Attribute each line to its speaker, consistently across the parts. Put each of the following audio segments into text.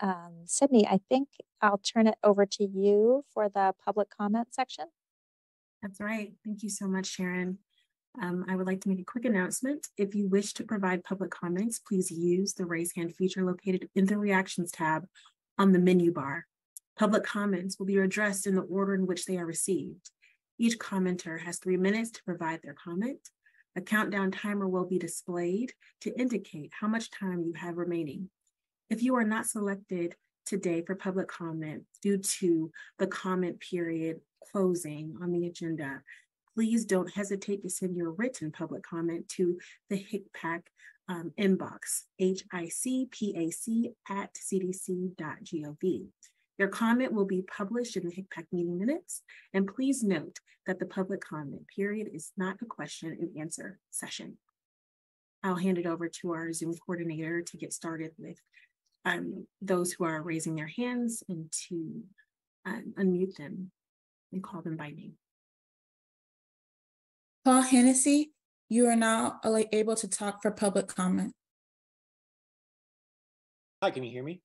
Speaker 1: Um, Sydney, I think I'll turn it over to you for the public comment section.
Speaker 2: That's right. Thank you so much, Sharon. Um, I would like to make a quick announcement. If you wish to provide public comments, please use the raise hand feature located in the reactions tab on the menu bar. Public comments will be addressed in the order in which they are received. Each commenter has three minutes to provide their comment. A countdown timer will be displayed to indicate how much time you have remaining. If you are not selected today for public comment due to the comment period closing on the agenda, please don't hesitate to send your written public comment to the HICPAC um, inbox, H-I-C-P-A-C at cdc.gov. Your comment will be published in the HICPAC meeting minutes, and please note that the public comment period is not a question and answer session. I'll hand it over to our Zoom coordinator to get started with um, those who are raising their hands and to um, unmute them and call them by name.
Speaker 3: Paul Hennessy, you are now able to talk for public comment.
Speaker 4: Hi, can you hear me?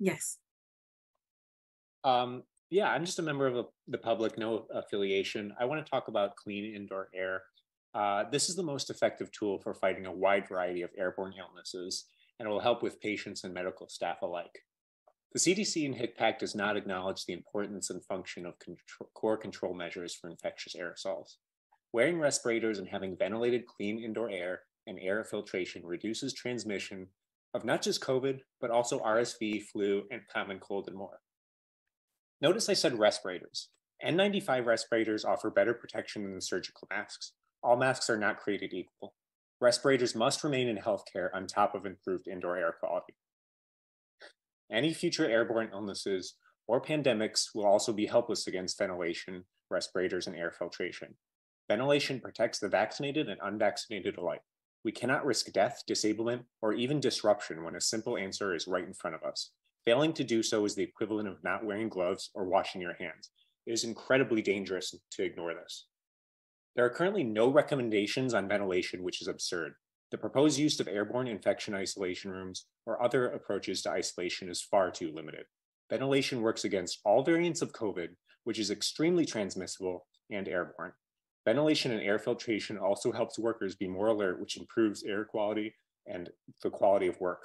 Speaker 2: Yes.
Speaker 4: Um, yeah, I'm just a member of the public, no affiliation. I want to talk about clean indoor air. Uh, this is the most effective tool for fighting a wide variety of airborne illnesses, and it will help with patients and medical staff alike. The CDC and HICPAC does not acknowledge the importance and function of control, core control measures for infectious aerosols. Wearing respirators and having ventilated clean indoor air and air filtration reduces transmission of not just COVID, but also RSV, flu, and common cold and more. Notice I said respirators. N95 respirators offer better protection than surgical masks. All masks are not created equal. Respirators must remain in healthcare on top of improved indoor air quality. Any future airborne illnesses or pandemics will also be helpless against ventilation, respirators, and air filtration. Ventilation protects the vaccinated and unvaccinated alike. We cannot risk death, disablement, or even disruption when a simple answer is right in front of us. Failing to do so is the equivalent of not wearing gloves or washing your hands. It is incredibly dangerous to ignore this. There are currently no recommendations on ventilation, which is absurd. The proposed use of airborne infection isolation rooms or other approaches to isolation is far too limited. Ventilation works against all variants of COVID, which is extremely transmissible and airborne. Ventilation and air filtration also helps workers be more alert, which improves air quality and the quality of work.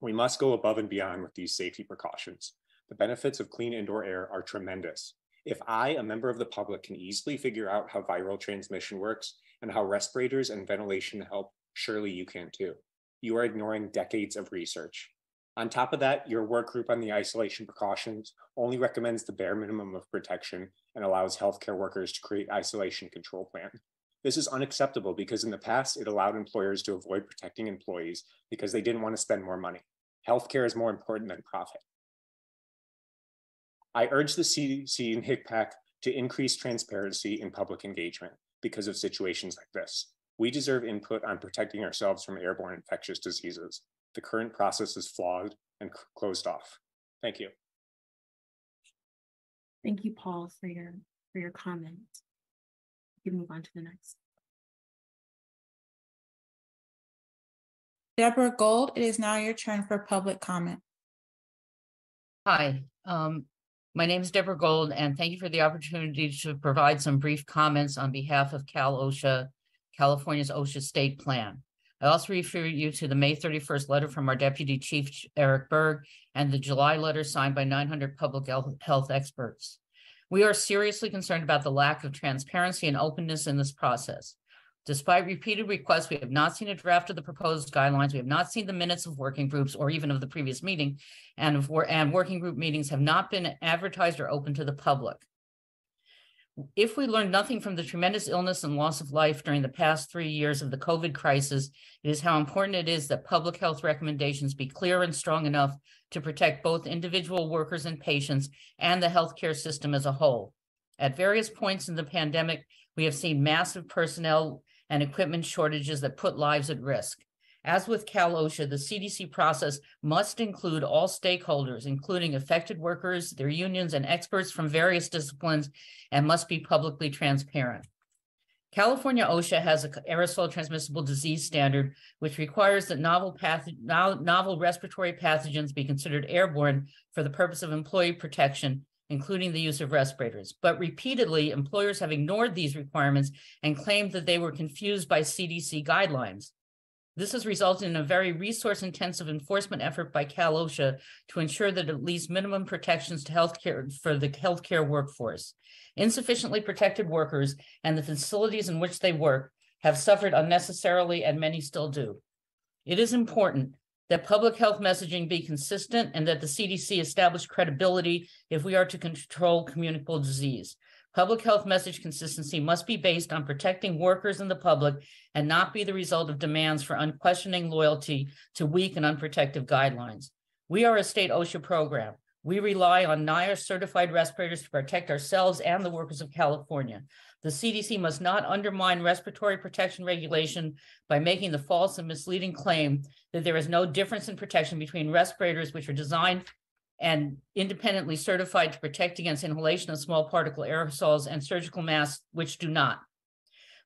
Speaker 4: We must go above and beyond with these safety precautions. The benefits of clean indoor air are tremendous. If I, a member of the public, can easily figure out how viral transmission works and how respirators and ventilation help, surely you can too. You are ignoring decades of research. On top of that, your work group on the isolation precautions only recommends the bare minimum of protection and allows healthcare workers to create isolation control plan. This is unacceptable because in the past, it allowed employers to avoid protecting employees because they didn't want to spend more money. Healthcare is more important than profit. I urge the CDC and HICPAC to increase transparency in public engagement because of situations like this. We deserve input on protecting ourselves from airborne infectious diseases the current process is flawed and closed off. Thank you.
Speaker 2: Thank you, Paul, for your for your comment. You can move on to the next.
Speaker 3: Deborah Gold, it is now your turn for public comment.
Speaker 5: Hi, um, my name is Deborah Gold, and thank you for the opportunity to provide some brief comments on behalf of Cal OSHA, California's OSHA state plan. I also refer you to the May 31st letter from our Deputy Chief Eric Berg and the July letter signed by 900 public health experts. We are seriously concerned about the lack of transparency and openness in this process. Despite repeated requests, we have not seen a draft of the proposed guidelines. We have not seen the minutes of working groups or even of the previous meeting, and, and working group meetings have not been advertised or open to the public. If we learned nothing from the tremendous illness and loss of life during the past three years of the COVID crisis, it is how important it is that public health recommendations be clear and strong enough to protect both individual workers and patients and the healthcare system as a whole. At various points in the pandemic, we have seen massive personnel and equipment shortages that put lives at risk. As with Cal OSHA, the CDC process must include all stakeholders, including affected workers, their unions, and experts from various disciplines, and must be publicly transparent. California OSHA has an aerosol transmissible disease standard, which requires that novel path, novel respiratory pathogens be considered airborne for the purpose of employee protection, including the use of respirators. But repeatedly, employers have ignored these requirements and claimed that they were confused by CDC guidelines. This has resulted in a very resource intensive enforcement effort by Cal OSHA to ensure that at least minimum protections to healthcare for the healthcare workforce. Insufficiently protected workers and the facilities in which they work have suffered unnecessarily, and many still do. It is important that public health messaging be consistent and that the CDC establish credibility if we are to control communicable disease. Public health message consistency must be based on protecting workers and the public and not be the result of demands for unquestioning loyalty to weak and unprotected guidelines. We are a state OSHA program. We rely on NIOSH certified respirators to protect ourselves and the workers of California. The CDC must not undermine respiratory protection regulation by making the false and misleading claim that there is no difference in protection between respirators, which are designed and independently certified to protect against inhalation of small particle aerosols and surgical masks, which do not.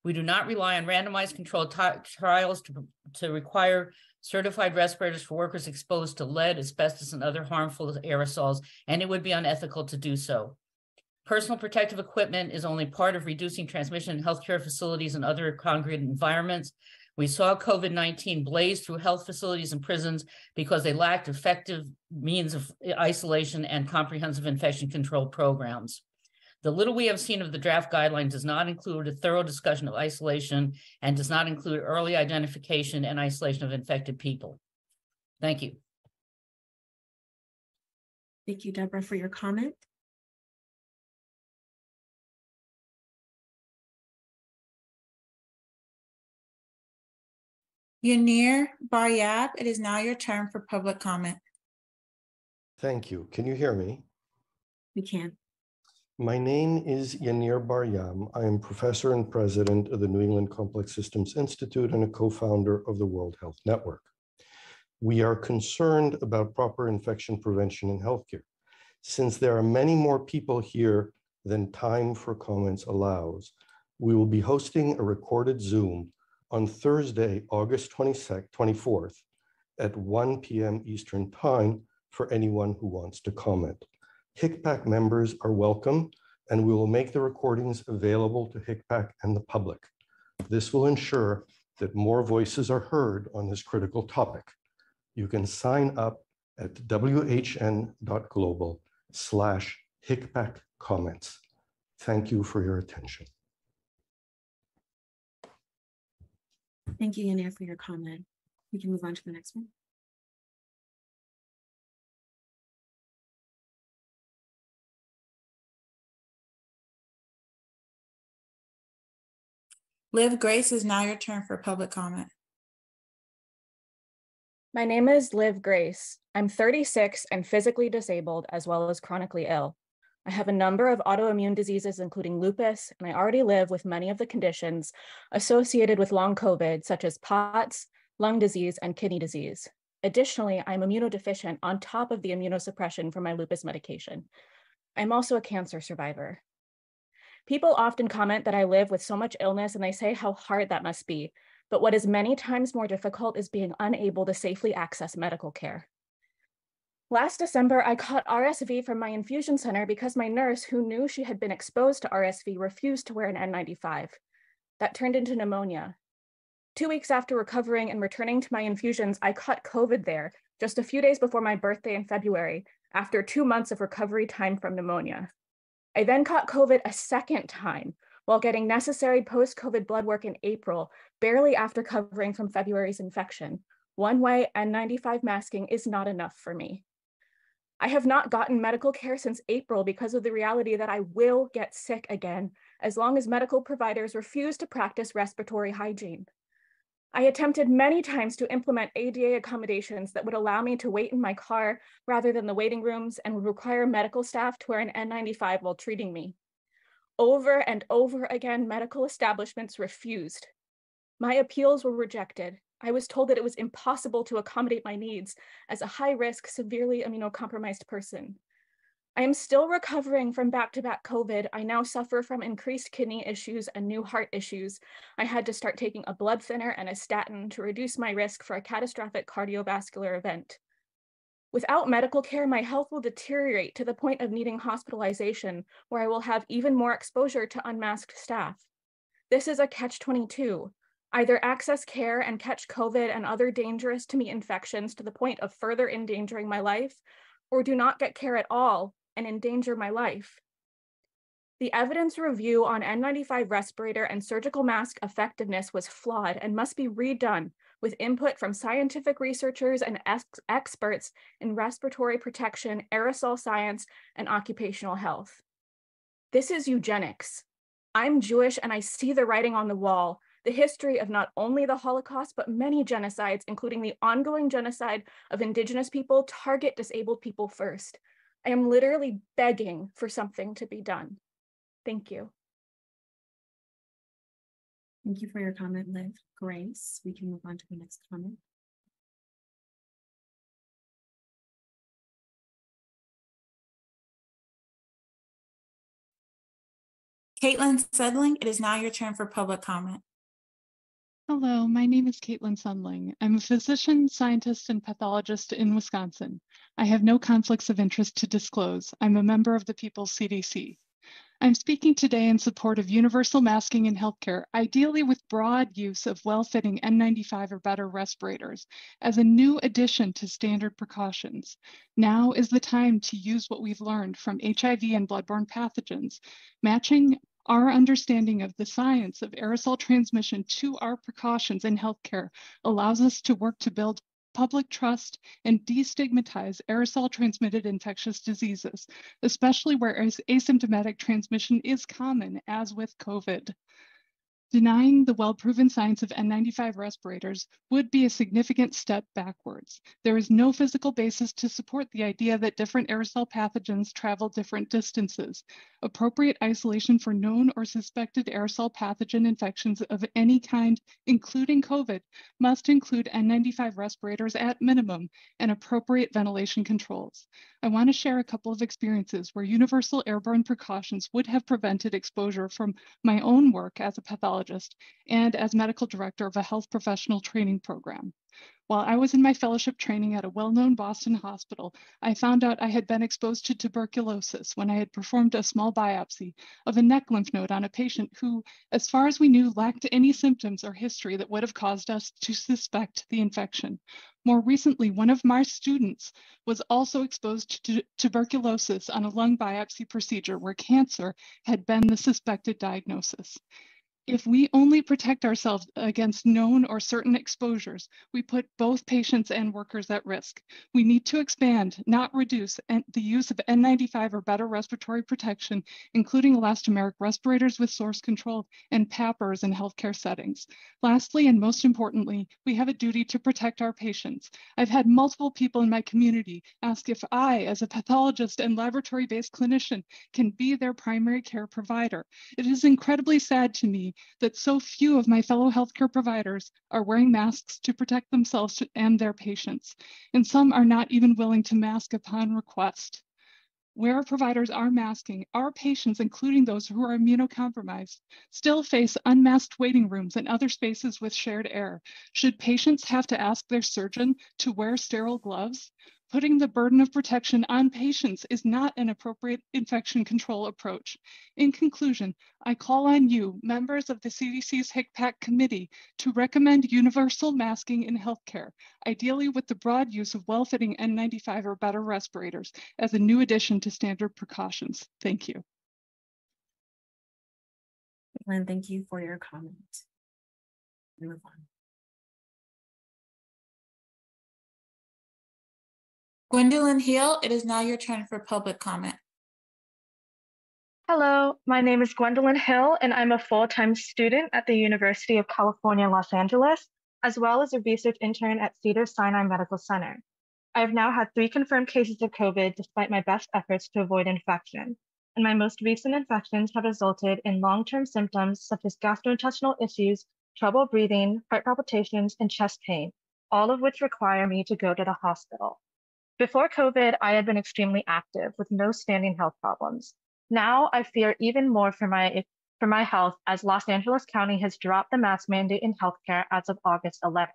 Speaker 5: We do not rely on randomized controlled ti- trials to, to require certified respirators for workers exposed to lead, asbestos, and other harmful aerosols, and it would be unethical to do so. Personal protective equipment is only part of reducing transmission in healthcare facilities and other congregate environments. We saw COVID 19 blaze through health facilities and prisons because they lacked effective means of isolation and comprehensive infection control programs. The little we have seen of the draft guideline does not include a thorough discussion of isolation and does not include early identification and isolation of infected people. Thank you.
Speaker 2: Thank you, Deborah, for your comment.
Speaker 3: Yaneer Bar-Yam, it is now your turn for public comment.
Speaker 6: Thank you. Can you hear me?
Speaker 2: We can.
Speaker 6: My name is Yaneer Bar-Yam. I am professor and president of the New England Complex Systems Institute and a co-founder of the World Health Network. We are concerned about proper infection prevention in healthcare. Since there are many more people here than time for comments allows, we will be hosting a recorded Zoom on Thursday, August 22nd, 24th at 1 p.m. Eastern Time for anyone who wants to comment. HICPAC members are welcome, and we will make the recordings available to HICPAC and the public. This will ensure that more voices are heard on this critical topic. You can sign up at whn.global slash HICPAC comments. Thank you for your attention.
Speaker 2: Thank you, Yaneer, for your comment. We can move on to the next one.
Speaker 3: Liv Grace is now your turn for public comment.
Speaker 7: My name is Liv Grace. I'm 36 and physically disabled as well as chronically ill. I have a number of autoimmune diseases, including lupus, and I already live with many of the conditions associated with long COVID, such as POTS, lung disease, and kidney disease. Additionally, I'm immunodeficient on top of the immunosuppression from my lupus medication. I'm also a cancer survivor. People often comment that I live with so much illness and they say how hard that must be. But what is many times more difficult is being unable to safely access medical care. Last December, I caught RSV from my infusion center because my nurse, who knew she had been exposed to RSV, refused to wear an N95. That turned into pneumonia. Two weeks after recovering and returning to my infusions, I caught COVID there just a few days before my birthday in February, after two months of recovery time from pneumonia. I then caught COVID a second time while getting necessary post COVID blood work in April, barely after covering from February's infection. One way N95 masking is not enough for me. I have not gotten medical care since April because of the reality that I will get sick again as long as medical providers refuse to practice respiratory hygiene. I attempted many times to implement ADA accommodations that would allow me to wait in my car rather than the waiting rooms and would require medical staff to wear an N95 while treating me. Over and over again, medical establishments refused. My appeals were rejected. I was told that it was impossible to accommodate my needs as a high risk, severely immunocompromised person. I am still recovering from back to back COVID. I now suffer from increased kidney issues and new heart issues. I had to start taking a blood thinner and a statin to reduce my risk for a catastrophic cardiovascular event. Without medical care, my health will deteriorate to the point of needing hospitalization, where I will have even more exposure to unmasked staff. This is a catch 22. Either access care and catch COVID and other dangerous to me infections to the point of further endangering my life, or do not get care at all and endanger my life. The evidence review on N95 respirator and surgical mask effectiveness was flawed and must be redone with input from scientific researchers and ex experts in respiratory protection, aerosol science, and occupational health. This is eugenics. I'm Jewish and I see the writing on the wall, the history of not only the Holocaust, but many genocides, including the ongoing genocide of indigenous people, target disabled people first. I am literally begging for something to be done. Thank you.
Speaker 2: Thank you for your comment, Liv. Grace, we can move on to the next comment.
Speaker 3: Kaitlin Sundling, it is now your turn for public comment.
Speaker 8: Hello, my name is Kaitlin Sundling. I'm a physician, scientist, and pathologist in Wisconsin. I have no conflicts of interest to disclose. I'm a member of the People's CDC. I'm speaking today in support of universal masking in healthcare, ideally with broad use of well-fitting N95 or better respirators as a new addition to standard precautions. Now is the time to use what we've learned from HIV and bloodborne pathogens, matching our understanding of the science of aerosol transmission to our precautions in healthcare allows us to work to build public trust and destigmatize aerosol transmitted infectious diseases, especially where asymptomatic transmission is common, as with COVID. Denying the well-proven science of N95 respirators would be a significant step backwards. There is no physical basis to support the idea that different aerosol pathogens travel different distances. Appropriate isolation for known or suspected aerosol pathogen infections of any kind, including COVID, must include N95 respirators at minimum and appropriate ventilation controls. I want to share a couple of experiences where universal airborne precautions would have prevented exposure from my own work as a pathologist and as medical director of a health professional training program. While I was in my fellowship training at a well-known Boston hospital, I found out I had been exposed to tuberculosis when I had performed a small biopsy of a neck lymph node on a patient who, as far as we knew, lacked any symptoms or history that would have caused us to suspect the infection. More recently, one of my students was also exposed to tuberculosis on a lung biopsy procedure where cancer had been the suspected diagnosis. If we only protect ourselves against known or certain exposures, we put both patients and workers at risk. We need to expand, not reduce, the use of N95 or better respiratory protection, including elastomeric respirators with source control and PAPRs in healthcare settings. Lastly, and most importantly, we have a duty to protect our patients. I've had multiple people in my community ask if I, as a pathologist and laboratory-based clinician, can be their primary care provider. It is incredibly sad to me that so few of my fellow healthcare providers are wearing masks to protect themselves and their patients, and some are not even willing to mask upon request. Where providers are masking, our patients, including those who are immunocompromised, still face unmasked waiting rooms and other spaces with shared air. Should patients have to ask their surgeon to wear sterile gloves? Putting the burden of protection on patients is not an appropriate infection control approach. In conclusion, I call on you, members of the CDC's HICPAC committee, to recommend universal masking in healthcare, ideally with the broad use of well-fitting N95 or better respirators as a new addition to standard precautions. Thank you.
Speaker 2: Lynn, thank you for your comment. Move on.
Speaker 3: Gwendolyn Hill, it is now your turn for public comment.
Speaker 9: Hello, my name is Gwendolyn Hill, and I'm a full-time student at the University of California, Los Angeles, as well as a research intern at Cedars-Sinai Medical Center. I've now had three confirmed cases of COVID despite my best efforts to avoid infection. And my most recent infections have resulted in long-term symptoms such as gastrointestinal issues, trouble breathing, heart palpitations, and chest pain, all of which require me to go to the hospital. Before COVID, I had been extremely active with no standing health problems. Now I fear even more for my for my health as Los Angeles County has dropped the mask mandate in healthcare as of August 11th.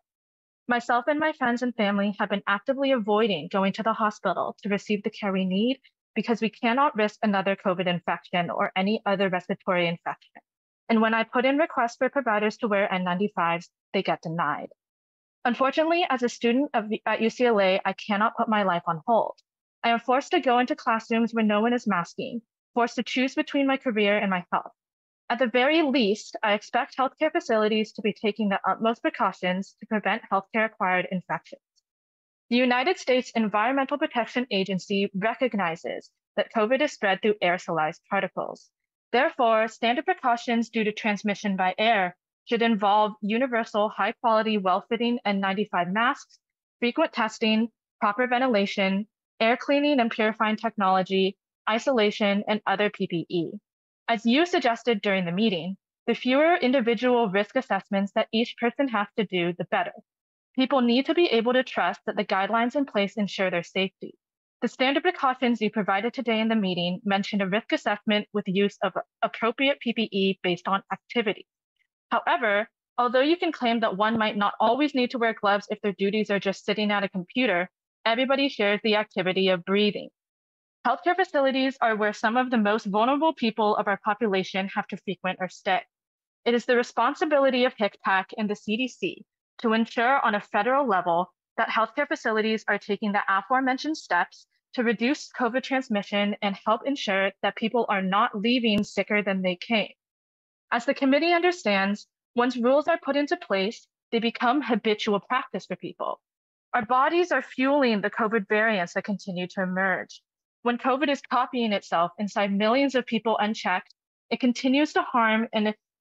Speaker 9: Myself and my friends and family have been actively avoiding going to the hospital to receive the care we need because we cannot risk another COVID infection or any other respiratory infection. And when I put in requests for providers to wear N95s, they get denied. Unfortunately, as a student of, at UCLA, I cannot put my life on hold. I am forced to go into classrooms where no one is masking, forced to choose between my career and my health. At the very least, I expect healthcare facilities to be taking the utmost precautions to prevent healthcare acquired infections. The United States Environmental Protection Agency recognizes that COVID is spread through aerosolized particles. Therefore, standard precautions due to transmission by air should involve universal, high quality, well fitting N95 masks, frequent testing, proper ventilation, air cleaning and purifying technology, isolation, and other PPE. As you suggested during the meeting, the fewer individual risk assessments that each person has to do, the better. People need to be able to trust that the guidelines in place ensure their safety. The standard precautions you provided today in the meeting mentioned a risk assessment with use of appropriate PPE based on activity. However, although you can claim that one might not always need to wear gloves if their duties are just sitting at a computer, everybody shares the activity of breathing. Healthcare facilities are where some of the most vulnerable people of our population have to frequent or stay. It is the responsibility of HICPAC and the CDC to ensure on a federal level that healthcare facilities are taking the aforementioned steps to reduce COVID transmission and help ensure that people are not leaving sicker than they came. As the committee understands, once rules are put into place, they become habitual practice for people. Our bodies are fueling the COVID variants that continue to emerge. When COVID is copying itself inside millions of people unchecked, it continues to harm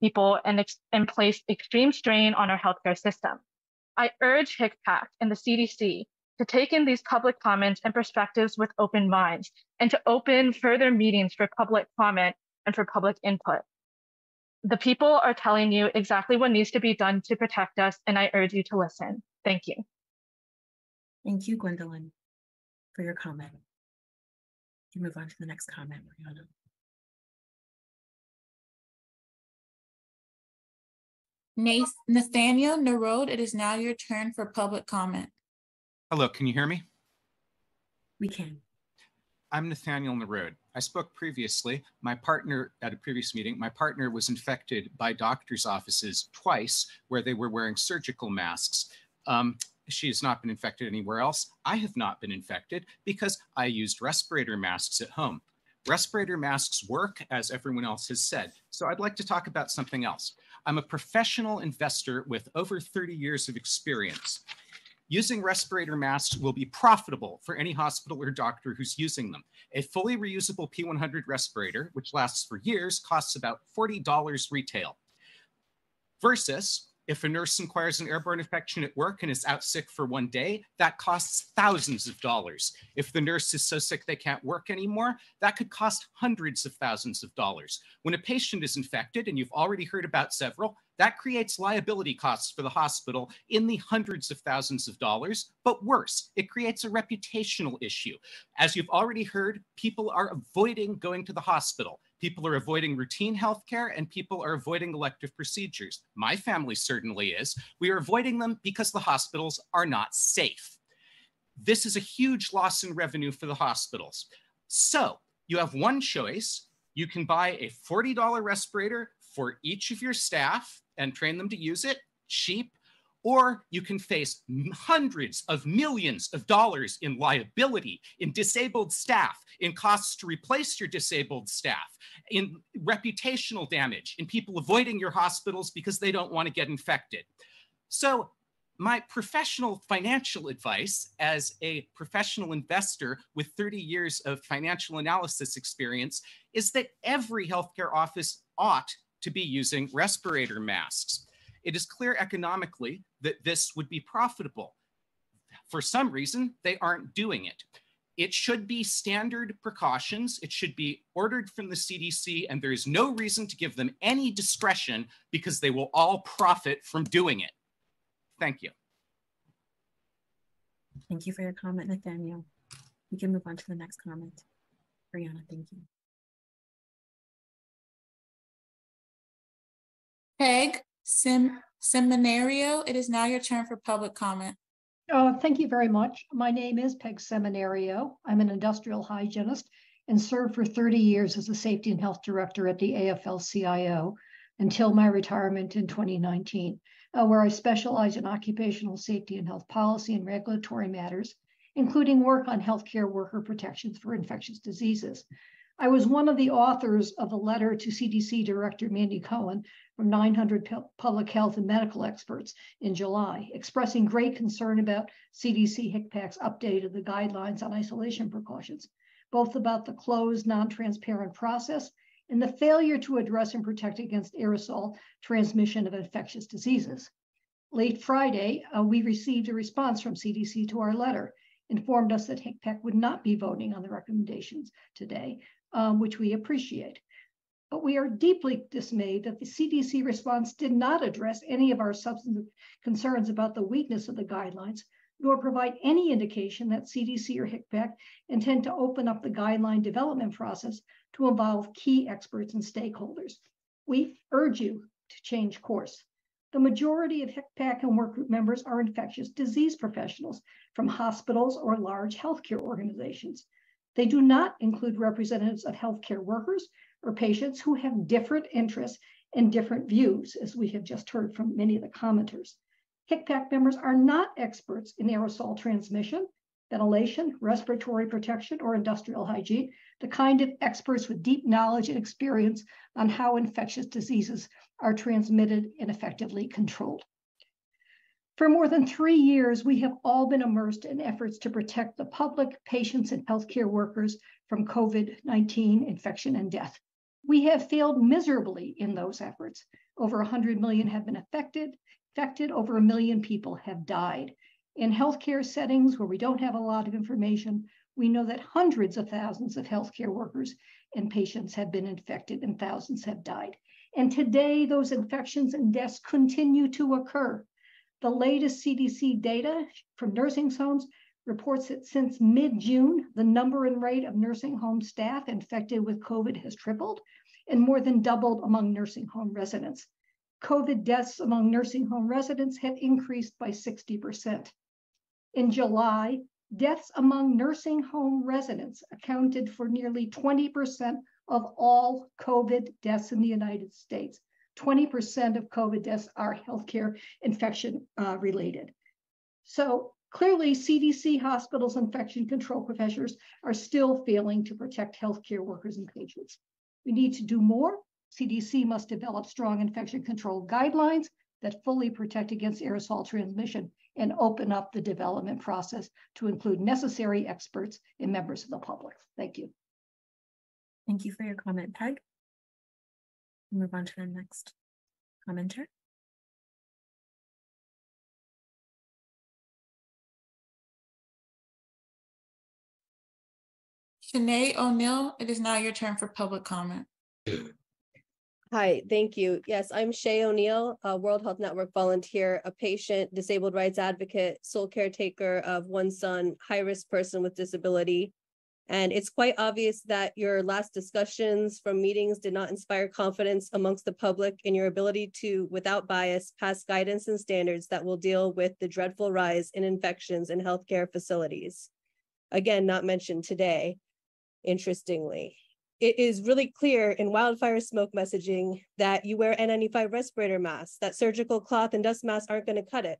Speaker 9: people and, and place extreme strain on our healthcare system. I urge HICPAC and the CDC to take in these public comments and perspectives with open minds and to open further meetings for public comment and for public input. The people are telling you exactly what needs to be done to protect us, and I urge you to listen. Thank you.
Speaker 2: Thank you, Gwendolyn, for your comment You move on to the next comment, Mariana.
Speaker 3: Nathaniel Narode, it is now your turn for public comment.
Speaker 10: Hello, can you hear me?
Speaker 2: We can.
Speaker 10: I'm Nathaniel Narode. I spoke previously. My partner at a previous meeting, my partner was infected by doctor's offices twice where they were wearing surgical masks. Um, she has not been infected anywhere else. I have not been infected because I used respirator masks at home. Respirator masks work, as everyone else has said. So I'd like to talk about something else. I'm a professional investor with over 30 years of experience. Using respirator masks will be profitable for any hospital or doctor who's using them. A fully reusable P100 respirator, which lasts for years, costs about $40 retail. Versus if a nurse acquires an airborne infection at work and is out sick for one day, that costs thousands of dollars. If the nurse is so sick they can't work anymore, that could cost hundreds of thousands of dollars. When a patient is infected, and you've already heard about several, that creates liability costs for the hospital in the hundreds of thousands of dollars. But worse, it creates a reputational issue. As you've already heard, people are avoiding going to the hospital. People are avoiding routine healthcare and people are avoiding elective procedures. My family certainly is. We are avoiding them because the hospitals are not safe. This is a huge loss in revenue for the hospitals. So you have one choice. You can buy a $40 respirator for each of your staff and train them to use it cheap or you can face hundreds of millions of dollars in liability, in disabled staff, in costs to replace your disabled staff, in reputational damage, in people avoiding your hospitals because they don't want to get infected. So, my professional financial advice as a professional investor with 30 years of financial analysis experience is that every healthcare office ought to be using respirator masks it is clear economically that this would be profitable. For some reason, they aren't doing it. It should be standard precautions. It should be ordered from the CDC, and there is no reason to give them any discretion because they will all profit from doing it. Thank you.
Speaker 2: Thank you for your comment, Nathaniel. We can move on to the next comment. Brianna, thank you.
Speaker 3: Peg Sim Seminario, it is now your turn for public comment.
Speaker 11: Uh, thank you very much. My name is Peg Seminario. I'm an industrial hygienist and served for 30 years as a safety and health director at the AFL-CIO until my retirement in 2019, uh, where I specialize in occupational safety and health policy and regulatory matters, including work on healthcare worker protections for infectious diseases. I was one of the authors of a letter to CDC Director Mandy Cohen from 900 public health and medical experts in July, expressing great concern about CDC HICPAC's update of the guidelines on isolation precautions, both about the closed, non-transparent process and the failure to address and protect against aerosol transmission of infectious diseases. Late Friday, uh, we received a response from CDC to our letter, informed us that HICPAC would not be voting on the recommendations today, um, which we appreciate. But we are deeply dismayed that the CDC response did not address any of our substantive concerns about the weakness of the guidelines, nor provide any indication that CDC or HICPAC intend to open up the guideline development process to involve key experts and stakeholders. We urge you to change course. The majority of HICPAC and work group members are infectious disease professionals from hospitals or large healthcare organizations. They do not include representatives of healthcare workers or patients who have different interests and different views, as we have just heard from many of the commenters. HICPAC members are not experts in aerosol transmission, ventilation, respiratory protection, or industrial hygiene, the kind of experts with deep knowledge and experience on how infectious diseases are transmitted and effectively controlled. For more than three years, we have all been immersed in efforts to protect the public, patients, and healthcare workers from COVID 19 infection and death. We have failed miserably in those efforts. Over 100 million have been affected, affected, over a million people have died. In healthcare settings where we don't have a lot of information, we know that hundreds of thousands of healthcare workers and patients have been infected and thousands have died. And today, those infections and deaths continue to occur. The latest CDC data from nursing homes reports that since mid June, the number and rate of nursing home staff infected with COVID has tripled and more than doubled among nursing home residents. COVID deaths among nursing home residents have increased by 60%. In July, deaths among nursing home residents accounted for nearly 20% of all COVID deaths in the United States. 20% of COVID deaths are healthcare infection uh, related. So clearly, CDC hospitals, infection control professors are still failing to protect healthcare workers and patients. We need to do more. CDC must develop strong infection control guidelines that fully protect against aerosol transmission and open up the development process to include necessary experts and members of the public. Thank you.
Speaker 2: Thank you for your comment, Peg move on to the next commenter.
Speaker 3: Shanae O'Neill, it is now your turn for public comment.
Speaker 12: Hi, thank you. Yes, I'm Shay O'Neill, a World Health Network volunteer, a patient, disabled rights advocate, sole caretaker of one son, high risk person with disability, and it's quite obvious that your last discussions from meetings did not inspire confidence amongst the public in your ability to, without bias, pass guidance and standards that will deal with the dreadful rise in infections in healthcare facilities. Again, not mentioned today, interestingly. It is really clear in wildfire smoke messaging that you wear N95 respirator masks, that surgical cloth and dust masks aren't going to cut it.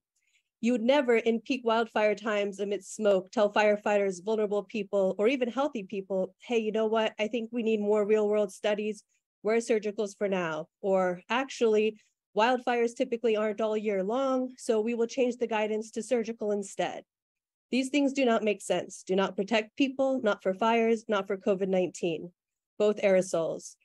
Speaker 12: You would never, in peak wildfire times amidst smoke, tell firefighters, vulnerable people, or even healthy people, hey, you know what? I think we need more real world studies. Wear surgicals for now. Or actually, wildfires typically aren't all year long, so we will change the guidance to surgical instead. These things do not make sense, do not protect people, not for fires, not for COVID 19, both aerosols.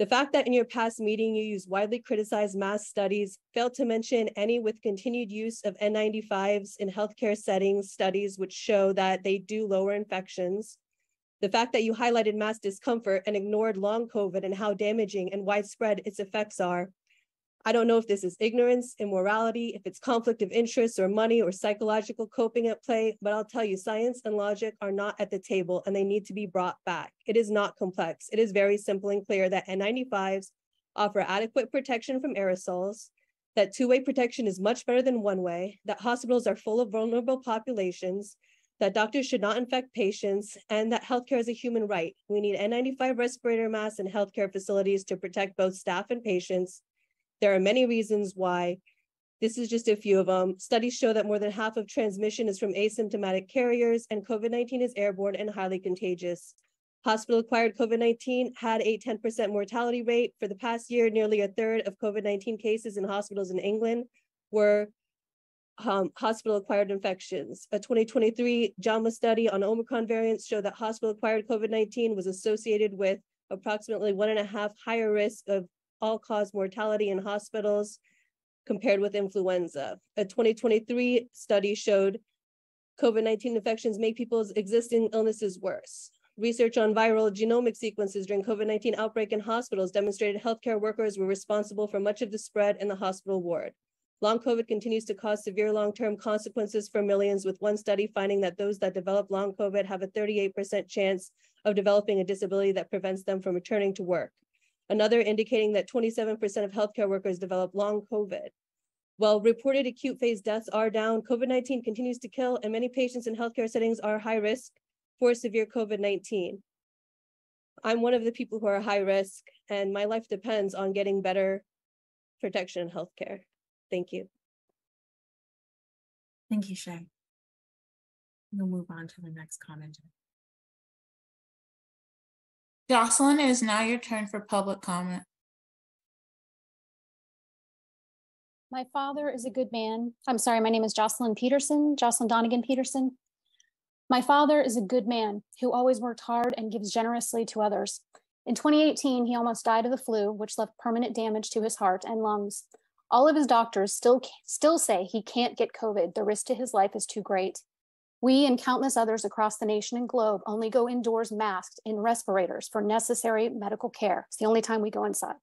Speaker 12: The fact that in your past meeting you used widely criticized mass studies, failed to mention any with continued use of N95s in healthcare settings studies which show that they do lower infections, the fact that you highlighted mass discomfort and ignored long COVID and how damaging and widespread its effects are, I don't know if this is ignorance, immorality, if it's conflict of interest or money or psychological coping at play, but I'll tell you, science and logic are not at the table and they need to be brought back. It is not complex. It is very simple and clear that N95s offer adequate protection from aerosols, that two-way protection is much better than one-way, that hospitals are full of vulnerable populations, that doctors should not infect patients, and that healthcare is a human right. We need N95 respirator masks in healthcare facilities to protect both staff and patients there are many reasons why. This is just a few of them. Studies show that more than half of transmission is from asymptomatic carriers, and COVID 19 is airborne and highly contagious. Hospital acquired COVID 19 had a 10% mortality rate. For the past year, nearly a third of COVID 19 cases in hospitals in England were um, hospital acquired infections. A 2023 JAMA study on Omicron variants showed that hospital acquired COVID 19 was associated with approximately one and a half higher risk of all-cause mortality in hospitals compared with influenza. A 2023 study showed COVID-19 infections make people's existing illnesses worse. Research on viral genomic sequences during COVID-19 outbreak in hospitals demonstrated healthcare workers were responsible for much of the spread in the hospital ward. Long COVID continues to cause severe long-term consequences for millions, with one study finding that those that develop long COVID have a 38% chance of developing a disability that prevents them from returning to work another indicating that 27% of healthcare workers develop long COVID. While reported acute phase deaths are down, COVID 19 continues to kill, and many patients in healthcare settings are high risk for severe COVID 19. I'm one of the people who are high risk, and my life depends on getting better protection in healthcare. Thank you.
Speaker 2: Thank you, Shay. We'll move on to the next commenter.
Speaker 3: Jocelyn, it is now your turn for public comment.
Speaker 13: My father is a good man. I'm sorry, my name is Jocelyn Peterson, Jocelyn Donegan Peterson. My father is a good man who always worked hard and gives generously to others. In 2018, he almost died of the flu, which left permanent damage to his heart and lungs. All of his doctors still, still say he can't get COVID. The risk to his life is too great. We and countless others across the nation and globe only go indoors masked in respirators for necessary medical care. It's the only time we go inside.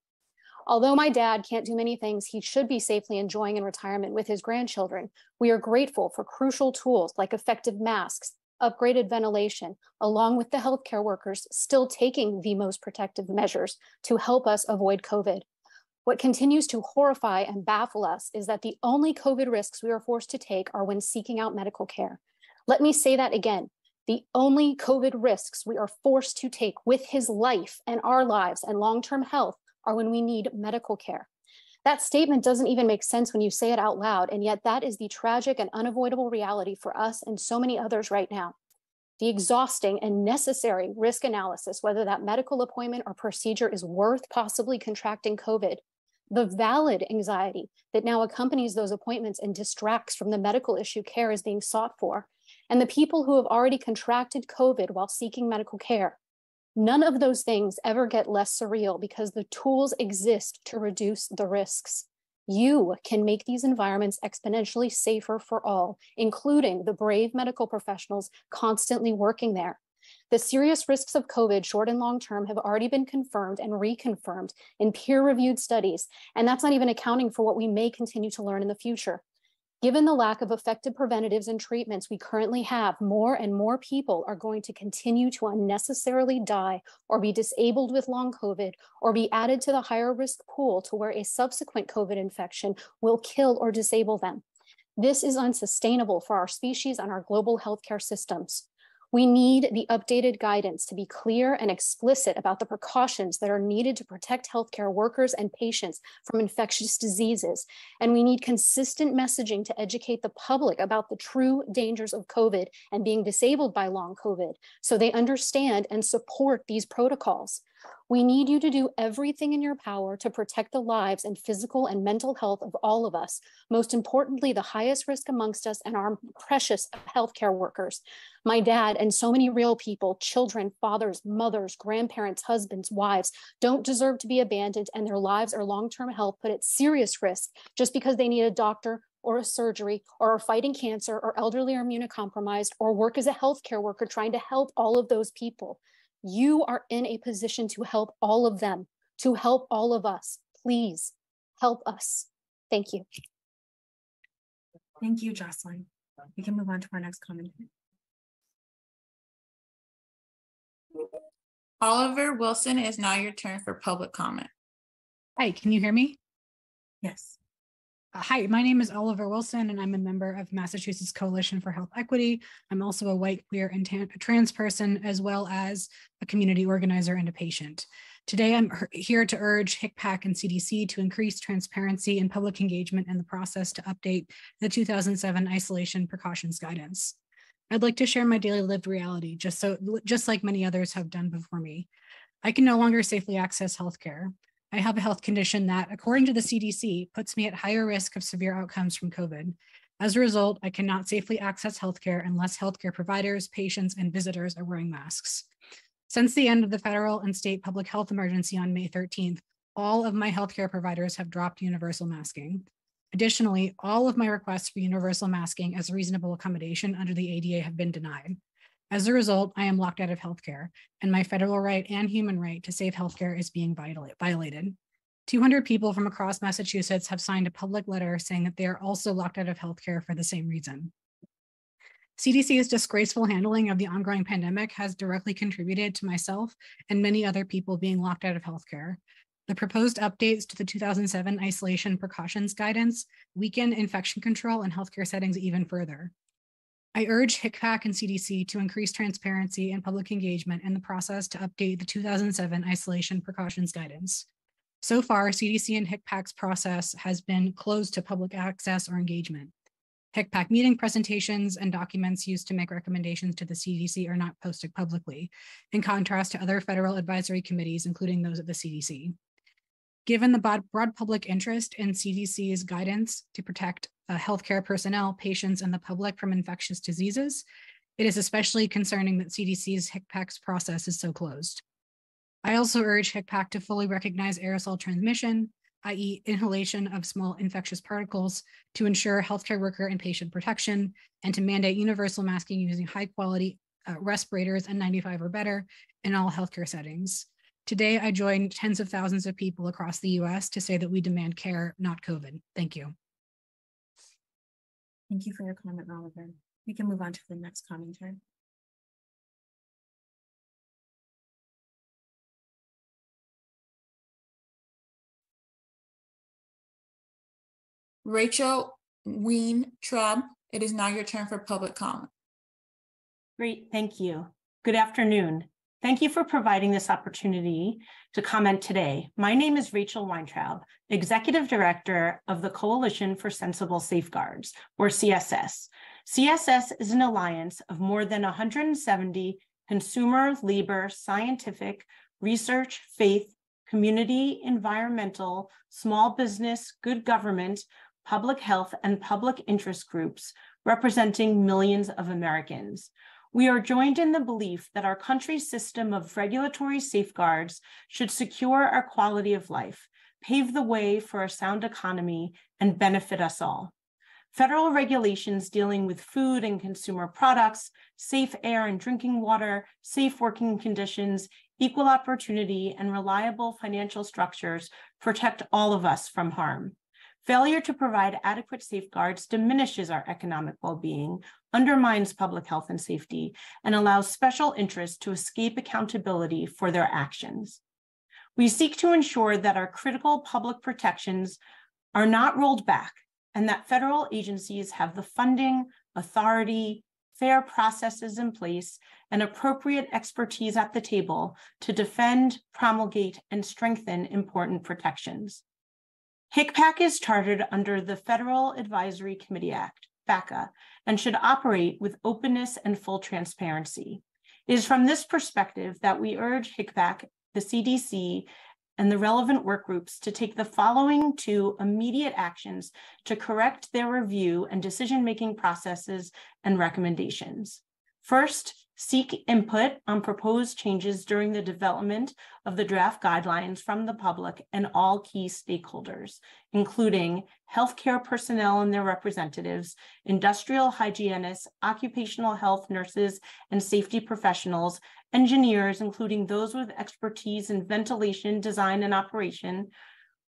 Speaker 13: Although my dad can't do many things he should be safely enjoying in retirement with his grandchildren, we are grateful for crucial tools like effective masks, upgraded ventilation, along with the healthcare workers still taking the most protective measures to help us avoid COVID. What continues to horrify and baffle us is that the only COVID risks we are forced to take are when seeking out medical care. Let me say that again. The only COVID risks we are forced to take with his life and our lives and long term health are when we need medical care. That statement doesn't even make sense when you say it out loud, and yet that is the tragic and unavoidable reality for us and so many others right now. The exhausting and necessary risk analysis, whether that medical appointment or procedure is worth possibly contracting COVID, the valid anxiety that now accompanies those appointments and distracts from the medical issue care is being sought for, and the people who have already contracted COVID while seeking medical care. None of those things ever get less surreal because the tools exist to reduce the risks. You can make these environments exponentially safer for all, including the brave medical professionals constantly working there. The serious risks of COVID, short and long term, have already been confirmed and reconfirmed in peer reviewed studies. And that's not even accounting for what we may continue to learn in the future. Given the lack of effective preventatives and treatments we currently have, more and more people are going to continue to unnecessarily die or be disabled with long COVID or be added to the higher risk pool to where a subsequent COVID infection will kill or disable them. This is unsustainable for our species and our global healthcare systems. We need the updated guidance to be clear and explicit about the precautions that are needed to protect healthcare workers and patients from infectious diseases. And we need consistent messaging to educate the public about the true dangers of COVID and being disabled by long COVID so they understand and support these protocols. We need you to do everything in your power to protect the lives and physical and mental health of all of us. Most importantly, the highest risk amongst us and our precious healthcare workers. My dad and so many real people, children, fathers, mothers, grandparents, husbands, wives, don't deserve to be abandoned and their lives or long term health put at serious risk just because they need a doctor or a surgery or are fighting cancer or elderly or immunocompromised or work as a healthcare worker trying to help all of those people. You are in a position to help all of them, to help all of us. Please help us. Thank you.
Speaker 2: Thank you, Jocelyn. We can move on to our next comment.
Speaker 3: Oliver Wilson, it is now your turn for public comment.
Speaker 14: Hi, can you hear me?
Speaker 2: Yes.
Speaker 14: Uh, Hi, my name is Oliver Wilson, and I'm a member of Massachusetts Coalition for Health Equity. I'm also a white, queer, and tan- trans person, as well as a community organizer and a patient. Today, I'm here to urge HICPAC and CDC to increase transparency and public engagement in the process to update the 2007 isolation precautions guidance. I'd like to share my daily lived reality, just so just like many others have done before me. I can no longer safely access healthcare. I have a health condition that, according to the CDC, puts me at higher risk of severe outcomes from COVID. As a result, I cannot safely access healthcare unless healthcare providers, patients, and visitors are wearing masks. Since the end of the federal and state public health emergency on May 13th, all of my healthcare providers have dropped universal masking. Additionally, all of my requests for universal masking as a reasonable accommodation under the ADA have been denied. As a result, I am locked out of healthcare, and my federal right and human right to safe healthcare is being violated. 200 people from across Massachusetts have signed a public letter saying that they are also locked out of healthcare for the same reason. CDC's disgraceful handling of the ongoing pandemic has directly contributed to myself and many other people being locked out of healthcare. The proposed updates to the 2007 isolation precautions guidance weaken infection control in healthcare settings even further. I urge HICPAC and CDC to increase transparency and public engagement in the process to update the 2007 isolation precautions guidance. So far, CDC and HICPAC's process has been closed to public access or engagement. HICPAC meeting presentations and documents used to make recommendations to the CDC are not posted publicly, in contrast to other federal advisory committees, including those at the CDC. Given the broad, broad public interest in CDC's guidance to protect uh, healthcare personnel, patients, and the public from infectious diseases, it is especially concerning that CDC's HICPAC's process is so closed. I also urge HICPAC to fully recognize aerosol transmission, i.e. inhalation of small infectious particles to ensure healthcare worker and patient protection, and to mandate universal masking using high quality uh, respirators N95 or better in all healthcare settings. Today, I join tens of thousands of people across the US to say that we demand care, not COVID. Thank you.
Speaker 2: Thank you for your comment, Oliver. We can move on to the next commentary.
Speaker 3: Rachel Ween Traub, it is now your turn for public comment.
Speaker 15: Great, thank you. Good afternoon. Thank you for providing this opportunity to comment today. My name is Rachel Weintraub, Executive Director of the Coalition for Sensible Safeguards, or CSS. CSS is an alliance of more than 170 consumer, labor, scientific, research, faith, community, environmental, small business, good government, public health, and public interest groups representing millions of Americans. We are joined in the belief that our country's system of regulatory safeguards should secure our quality of life, pave the way for a sound economy, and benefit us all. Federal regulations dealing with food and consumer products, safe air and drinking water, safe working conditions, equal opportunity, and reliable financial structures protect all of us from harm. Failure to provide adequate safeguards diminishes our economic well-being, undermines public health and safety, and allows special interests to escape accountability for their actions. We seek to ensure that our critical public protections are not rolled back and that federal agencies have the funding, authority, fair processes in place, and appropriate expertise at the table to defend, promulgate, and strengthen important protections. HICPAC is chartered under the Federal Advisory Committee Act, FACA, and should operate with openness and full transparency. It is from this perspective that we urge HICPAC, the CDC, and the relevant work groups to take the following two immediate actions to correct their review and decision-making processes and recommendations. First, seek input on proposed changes during the development of the draft guidelines from the public and all key stakeholders, including healthcare personnel and their representatives, industrial hygienists, occupational health nurses and safety professionals, engineers, including those with expertise in ventilation, design, and operation,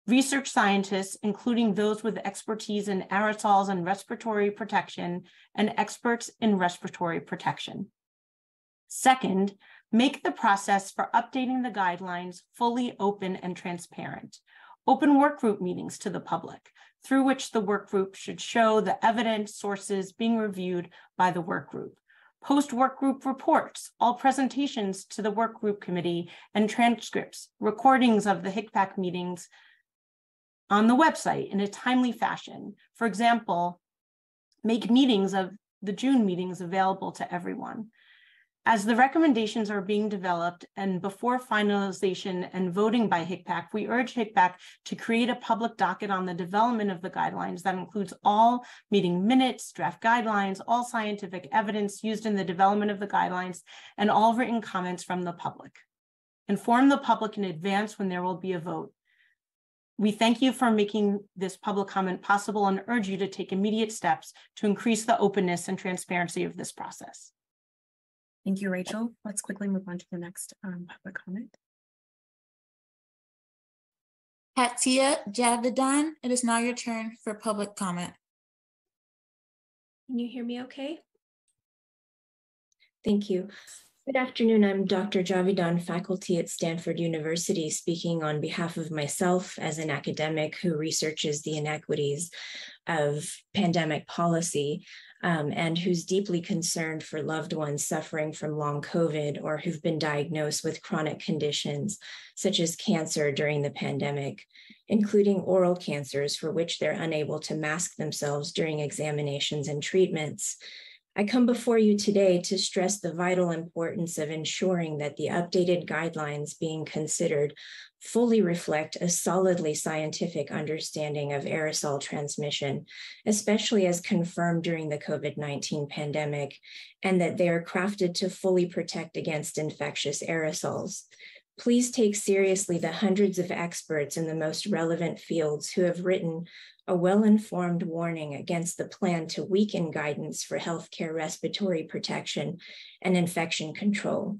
Speaker 15: research scientists, including those with expertise in aerosols and respiratory protection, and experts in respiratory protection. Second, make the process for updating the guidelines fully open and transparent. Open work group meetings to the public, through which the work group should show the evidence sources being reviewed by the work group. Post work group reports, all presentations to the work group committee, and transcripts, recordings of the HICPAC meetings on the website in a timely fashion. For example, make meetings of the June meetings available to everyone. As the recommendations are being developed and before finalization and voting by HICPAC, we urge HICPAC to create a public docket on the development of the guidelines that includes all meeting minutes, draft guidelines, all scientific evidence used in the development of the guidelines, and all written comments from the public. Inform the public in advance when there will be a vote. We thank you for making this public comment possible and urge you to take immediate steps to increase the openness and transparency of this process.
Speaker 2: Thank you, Rachel. Let's quickly move on to the next um, public comment.
Speaker 3: Hatia Javidan, it is now your turn for public comment.
Speaker 16: Can you hear me okay? Thank you. Good afternoon. I'm Dr. Javidan, faculty at Stanford University, speaking on behalf of myself as an academic who researches the inequities of pandemic policy um, and who's deeply concerned for loved ones suffering from long COVID or who've been diagnosed with chronic conditions such as cancer during the pandemic, including oral cancers for which they're unable to mask themselves during examinations and treatments. I come before you today to stress the vital importance of ensuring that the updated guidelines being considered fully reflect a solidly scientific understanding of aerosol transmission, especially as confirmed during the COVID 19 pandemic, and that they are crafted to fully protect against infectious aerosols. Please take seriously the hundreds of experts in the most relevant fields who have written a well-informed warning against the plan to weaken guidance for healthcare respiratory protection and infection control.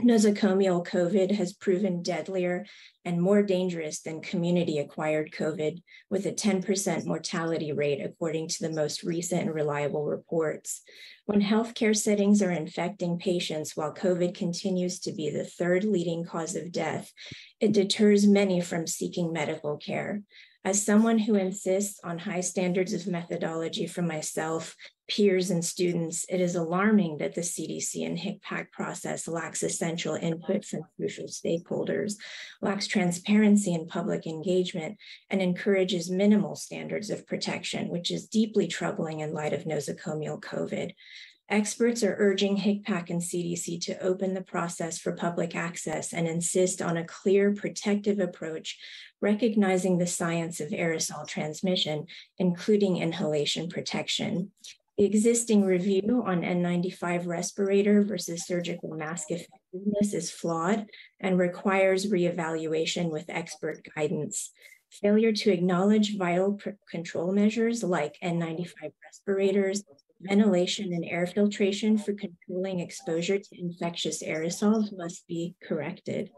Speaker 16: Nosocomial COVID has proven deadlier and more dangerous than community acquired COVID, with a 10% mortality rate, according to the most recent and reliable reports. When healthcare settings are infecting patients while COVID continues to be the third leading cause of death, it deters many from seeking medical care. As someone who insists on high standards of methodology for myself, peers, and students, it is alarming that the CDC and HICPAC process lacks essential input from crucial stakeholders, lacks transparency and public engagement, and encourages minimal standards of protection, which is deeply troubling in light of nosocomial COVID. Experts are urging HICPAC and CDC to open the process for public access and insist on a clear protective approach, recognizing the science of aerosol transmission, including inhalation protection. The existing review on N95 respirator versus surgical mask effectiveness is flawed and requires reevaluation with expert guidance. Failure to acknowledge vital control measures like N95 respirators ventilation and air filtration for controlling exposure to infectious aerosols must be corrected.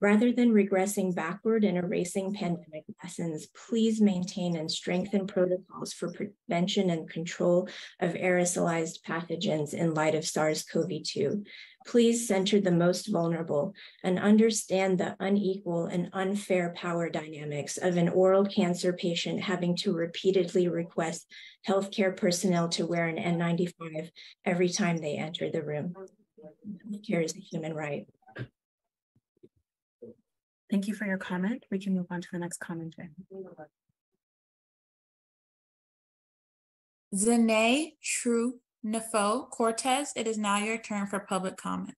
Speaker 16: Rather than regressing backward and erasing pandemic lessons, please maintain and strengthen protocols for prevention and control of aerosolized pathogens in light of SARS-CoV-2. Please center the most vulnerable and understand the unequal and unfair power dynamics of an oral cancer patient having to repeatedly request healthcare personnel to wear an N95 every time they enter the room. Care is a human right.
Speaker 2: Thank you for your comment. We can move on to the next commenter.
Speaker 3: Zane True Nafo Cortez, it is now your turn for public comment.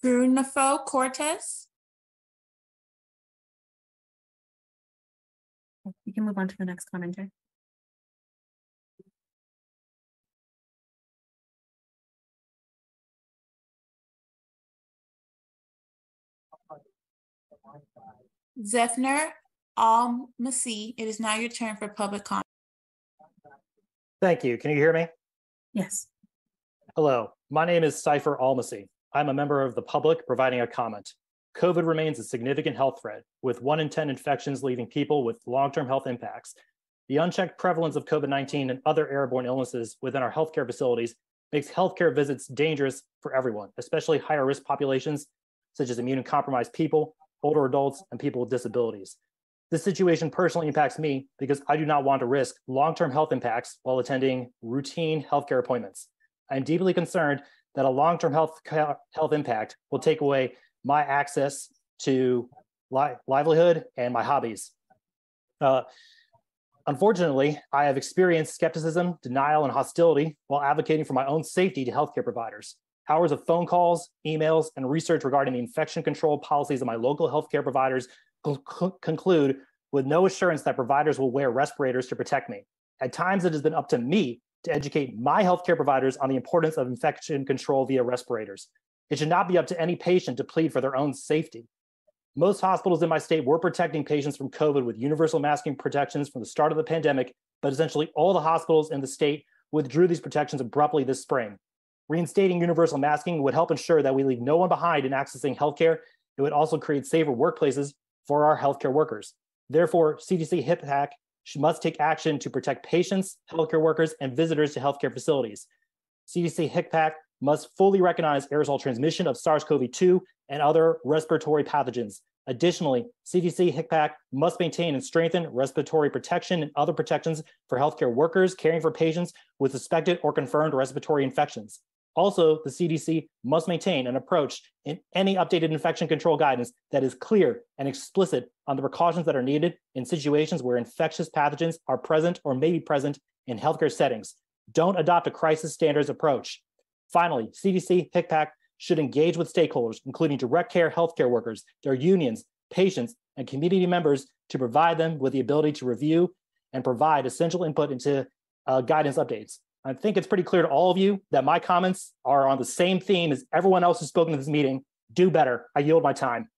Speaker 3: True Nafo Cortez.
Speaker 2: We can move on to the next commenter.
Speaker 3: Zephyr Al Masih, it is now your turn for public comment.
Speaker 17: Thank you. Can you hear me?
Speaker 2: Yes.
Speaker 17: Hello, my name is Cypher Almasy. I'm a member of the public providing a comment. COVID remains a significant health threat, with one in 10 infections leaving people with long-term health impacts. The unchecked prevalence of COVID-19 and other airborne illnesses within our healthcare facilities makes healthcare visits dangerous for everyone, especially higher risk populations such as immune compromised people, older adults, and people with disabilities. This situation personally impacts me because I do not want to risk long-term health impacts while attending routine healthcare appointments. I'm deeply concerned that a long-term health, health impact will take away my access to li livelihood and my hobbies. Uh, unfortunately, I have experienced skepticism, denial, and hostility while advocating for my own safety to healthcare providers. Hours of phone calls, emails, and research regarding the infection control policies of my local healthcare providers conclude with no assurance that providers will wear respirators to protect me. At times, it has been up to me to educate my healthcare providers on the importance of infection control via respirators. It should not be up to any patient to plead for their own safety. Most hospitals in my state were protecting patients from COVID with universal masking protections from the start of the pandemic, but essentially all the hospitals in the state withdrew these protections abruptly this spring. Reinstating universal masking would help ensure that we leave no one behind in accessing healthcare. It would also create safer workplaces for our healthcare workers. Therefore, CDC HICPAC must take action to protect patients, healthcare workers, and visitors to healthcare facilities. CDC HICPAC must fully recognize aerosol transmission of SARS-CoV-2 and other respiratory pathogens. Additionally, CDC HICPAC must maintain and strengthen respiratory protection and other protections for healthcare workers caring for patients with suspected or confirmed respiratory infections. Also, the CDC must maintain an approach in any updated infection control guidance that is clear and explicit on the precautions that are needed in situations where infectious pathogens are present or may be present in healthcare settings. Don't adopt a crisis standards approach. Finally, CDC HICPAC should engage with stakeholders, including direct care healthcare workers, their unions, patients, and community members to provide them with the ability to review and provide essential input into uh, guidance updates. I think it's pretty clear to all of you that my comments are on the same theme as everyone else who's spoken to this meeting. Do better. I yield my time.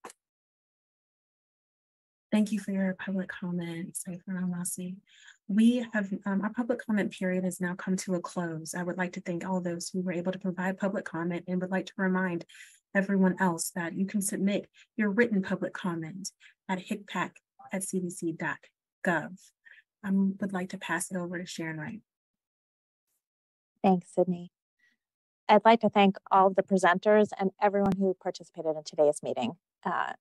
Speaker 2: Thank you for your public comments, Massey. We have, um, our public comment period has now come to a close. I would like to thank all those who were able to provide public comment and would like to remind everyone else that you can submit your written public comment at hicpac at cdc.gov. I would like to pass it over to Sharon Wright.
Speaker 1: Thanks, Sydney. I'd like to thank all of the presenters and everyone who participated in today's meeting. Uh,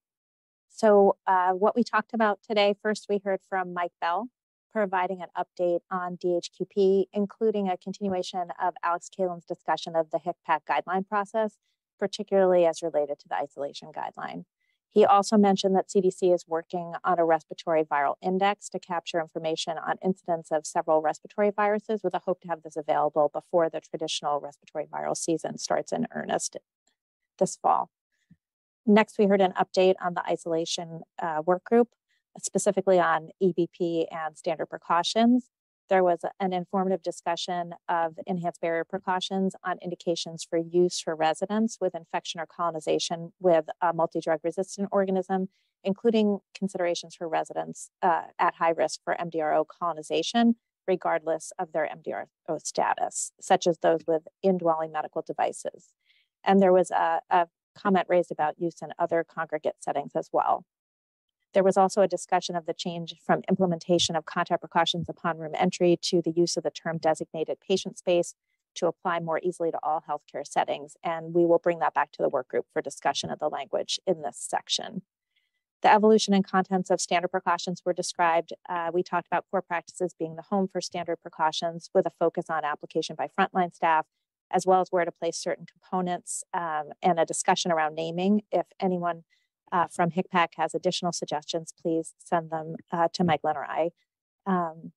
Speaker 1: so uh, what we talked about today, first we heard from Mike Bell, providing an update on DHQP, including a continuation of Alex Kallen's discussion of the HICPAC guideline process, particularly as related to the isolation guideline. He also mentioned that CDC is working on a respiratory viral index to capture information on incidence of several respiratory viruses with a hope to have this available before the traditional respiratory viral season starts in earnest this fall. Next, we heard an update on the isolation uh, work group, specifically on EBP and standard precautions. There was an informative discussion of enhanced barrier precautions on indications for use for residents with infection or colonization with a multi-drug resistant organism, including considerations for residents uh, at high risk for MDRO colonization, regardless of their MDRO status, such as those with indwelling medical devices. And there was a, a comment raised about use in other congregate settings as well. There was also a discussion of the change from implementation of contact precautions upon room entry to the use of the term designated patient space to apply more easily to all healthcare settings. And we will bring that back to the work group for discussion of the language in this section. The evolution and contents of standard precautions were described. Uh, we talked about core practices being the home for standard precautions with a focus on application by frontline staff, as well as where to place certain components um, and a discussion around naming. If anyone uh, from HICPAC has additional suggestions, please send them uh, to Mike Lin or I. Um,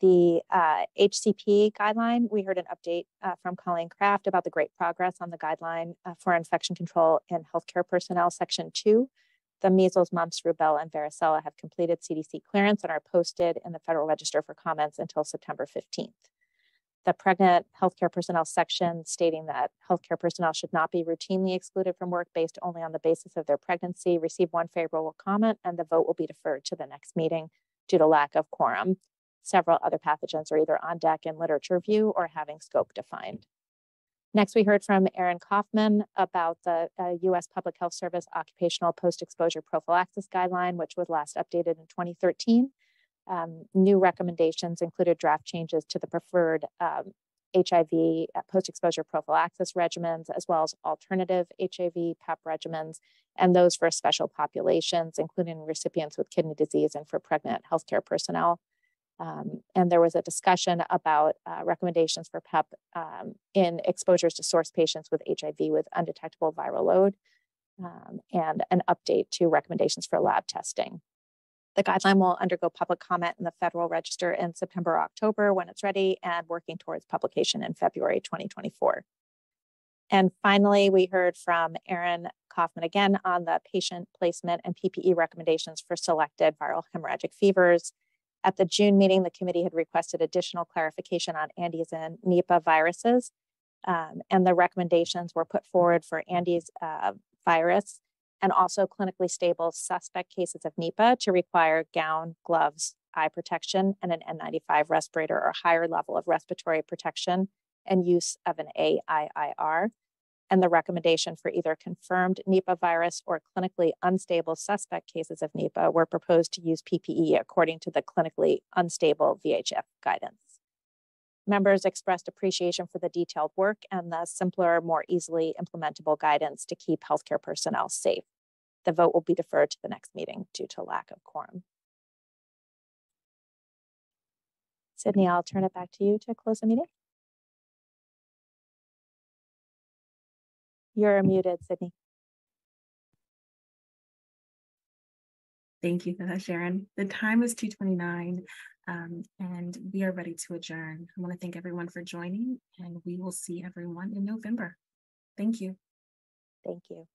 Speaker 1: the uh, HCP guideline, we heard an update uh, from Colleen Kraft about the great progress on the guideline uh, for infection control in healthcare personnel, section two. The measles, mumps, rubella, and varicella have completed CDC clearance and are posted in the Federal Register for comments until September 15th the pregnant healthcare personnel section stating that healthcare personnel should not be routinely excluded from work based only on the basis of their pregnancy received one favorable comment and the vote will be deferred to the next meeting due to lack of quorum. Several other pathogens are either on deck in literature review or having scope defined. Next, we heard from Aaron Kaufman about the uh, U.S. Public Health Service Occupational Post-Exposure Prophylaxis Guideline, which was last updated in 2013. Um, new recommendations included draft changes to the preferred um, HIV uh, post-exposure prophylaxis regimens, as well as alternative HIV PEP regimens, and those for special populations, including recipients with kidney disease and for pregnant healthcare personnel. Um, and there was a discussion about uh, recommendations for PEP um, in exposures to source patients with HIV with undetectable viral load um, and an update to recommendations for lab testing. The guideline will undergo public comment in the Federal Register in September, or October when it's ready, and working towards publication in February 2024. And finally, we heard from Aaron Kaufman again on the patient placement and PPE recommendations for selected viral hemorrhagic fevers at the June meeting, the committee had requested additional clarification on Andes and Nipah viruses, um, and the recommendations were put forward for Andes uh, virus and also clinically stable suspect cases of Nipah to require gown, gloves, eye protection, and an N95 respirator or higher level of respiratory protection and use of an AIIR and the recommendation for either confirmed Nipah virus or clinically unstable suspect cases of Nipah were proposed to use PPE according to the clinically unstable VHF guidance. Members expressed appreciation for the detailed work and the simpler, more easily implementable guidance to keep healthcare personnel safe. The vote will be deferred to the next meeting due to lack of quorum. Sydney, I'll turn it back to you to close the meeting. You're muted, Sydney.
Speaker 2: Thank you for that, Sharon. The time is 2.29 um, and we are ready to adjourn. I want to thank everyone for joining and we will see everyone in November. Thank you.
Speaker 1: Thank you.